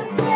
Let's go.